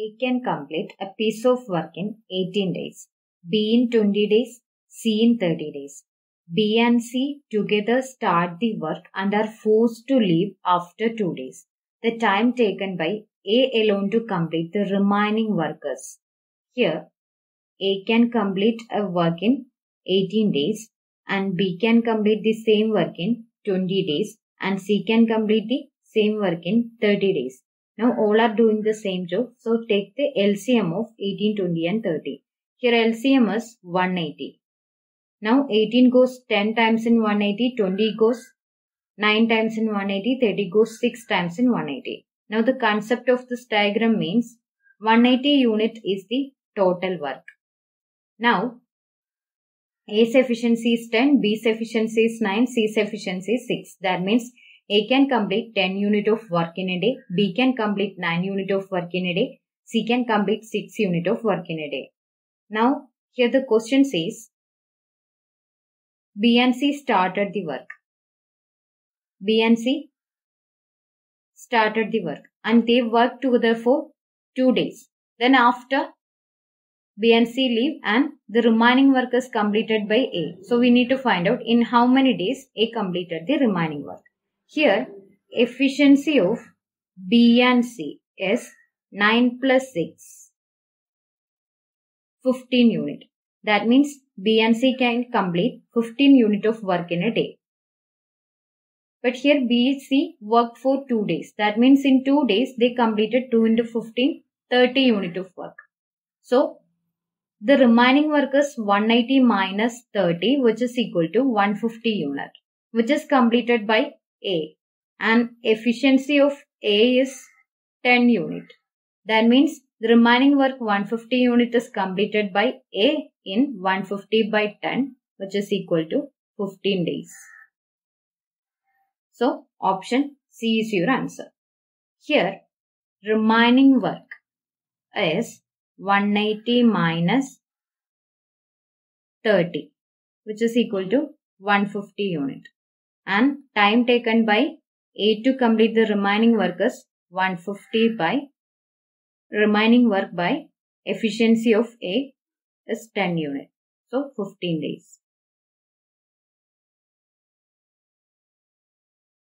A can complete a piece of work in 18 days, B in 20 days, C in 30 days. B and C together start the work and are forced to leave after 2 days. The time taken by A alone to complete the remaining workers. Here, A can complete a work in 18 days and B can complete the same work in 20 days and C can complete the same work in 30 days. Now all are doing the same job. So take the LCM of 18, 20 and 30. Here LCM is 180. Now 18 goes 10 times in 180, 20 goes 9 times in 180, 30 goes 6 times in 180. Now the concept of this diagram means 180 unit is the total work. Now A's efficiency is 10, B's efficiency is 9, C's efficiency is 6. That means A can complete 10 unit of work in a day, B can complete 9 unit of work in a day, C can complete 6 unit of work in a day. Now here the question says B and C started the work. B and C started the work and they worked together for 2 days. Then after B and C leave and the remaining work is completed by A. So we need to find out in how many days A completed the remaining work. Here efficiency of B and C is 9 plus 6 15 unit. That means B and C can complete 15 unit of work in a day. But here B and C worked for 2 days. That means in 2 days they completed 2 into 15 30 unit of work. So the remaining work is 180 minus 30 which is equal to 150 unit which is completed by A and efficiency of A is 10 unit. That means the remaining work 150 unit is completed by A in 150 by 10 which is equal to 15 days. So option C is your answer. Here remaining work is 180 minus 30 which is equal to 150 unit and time taken by A to complete the remaining work is 150 by remaining work by efficiency of A is 10 unit. So 15 days.